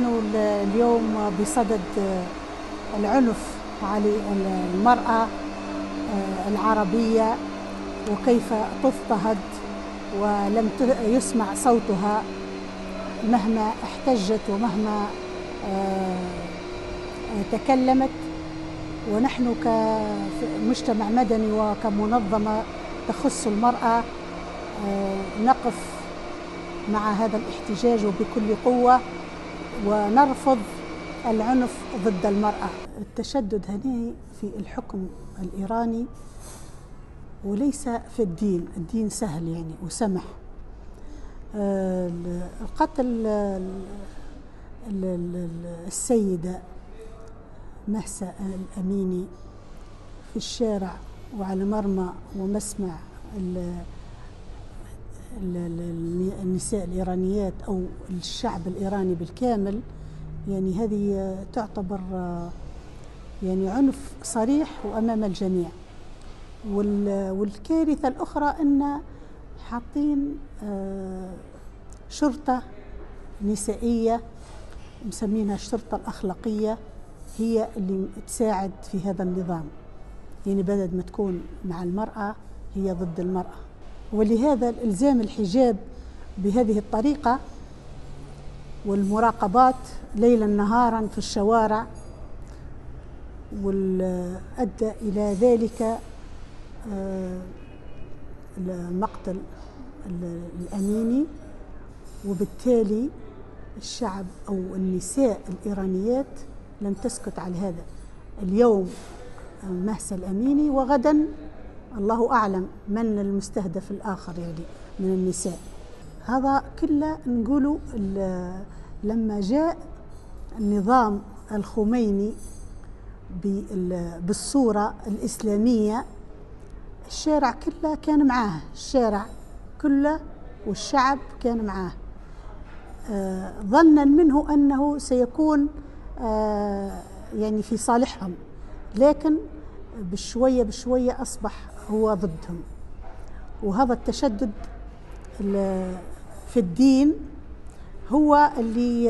نحن اليوم بصدد العنف على المرأة العربية وكيف تضطهد ولم يسمع صوتها مهما احتجت ومهما تكلمت. ونحن كمجتمع مدني وكمنظمة تخص المرأة نقف مع هذا الاحتجاج وبكل قوة. ونرفض العنف ضد المرأة. التشدد هنا في الحكم الإيراني وليس في الدين. الدين سهل يعني وسمح. القتل السيدة مهسا الأميني في الشارع وعلى مرمى ومسمع النساء الإيرانيات أو الشعب الإيراني بالكامل يعني هذه تعتبر يعني عنف صريح وأمام الجميع. والكارثة الأخرى أن حاطين شرطة نسائية مسمينها الشرطة الأخلاقية هي اللي تساعد في هذا النظام. يعني بدل ما تكون مع المرأة هي ضد المرأة. ولهذا الإلزام الحجاب بهذه الطريقة والمراقبات ليلا نهارا في الشوارع وأدى إلى ذلك مقتل الأميني وبالتالي الشعب أو النساء الإيرانيات لم تسكت على هذا. اليوم مهسا الأميني وغدا الله أعلم من المستهدف الآخر يعني من النساء. هذا كله نقوله لما جاء النظام الخميني بالصورة الإسلامية الشارع كله كان معاه الشارع كله والشعب كان معاه. آه ظنا منه أنه سيكون آه يعني في صالحهم لكن بشوية بشوية أصبح هو ضدهم. وهذا التشدد في الدين هو اللي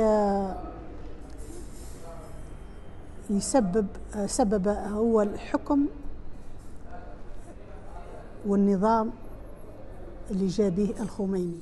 يسبب سبب هو الحكم والنظام اللي جاء به الخميني.